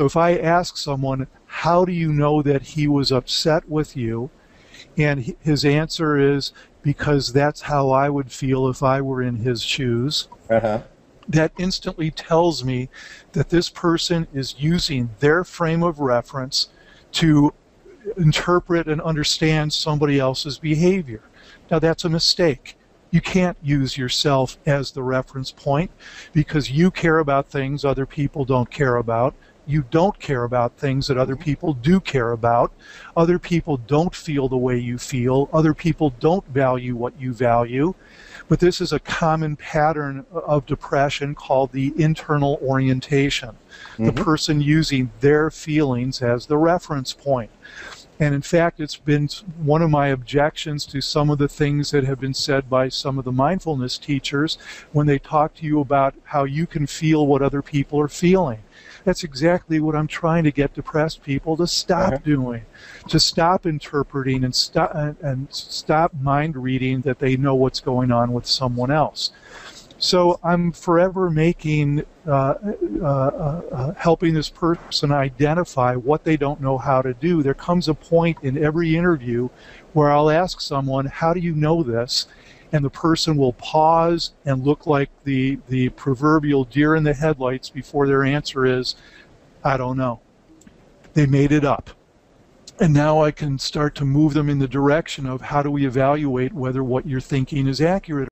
So if I ask someone, how do you know that he was upset with you? And his answer is, because that's how I would feel if I were in his shoes. Uh-huh. That instantly tells me that this person is using their frame of reference to interpret and understand somebody else's behavior. Now, that's a mistake. You can't use yourself as the reference point because you care about things other people don't care about. You don't care about things that other mm-hmm. people do care about. Other people don't feel the way you feel. Other people don't value what you value. But this is a common pattern of depression called the internal orientation. The mm-hmm. person using their feelings as the reference point. And in fact, it's been one of my objections to some of the things that have been said by some of the mindfulness teachers when they talk to you about how you can feel what other people are feeling. That's exactly what I'm trying to get depressed people to stop Okay. doing, to stop interpreting and stop and stop mind reading that they know what's going on with someone else. So I'm forever making, uh, uh, uh, uh, helping this person identify what they don't know how to do. There comes a point in every interview where I'll ask someone, "How do you know this?" And the person will pause and look like the the proverbial deer in the headlights before their answer is, "I don't know." They made it up. And now I can start to move them in the direction of how do we evaluate whether what you're thinking is accurate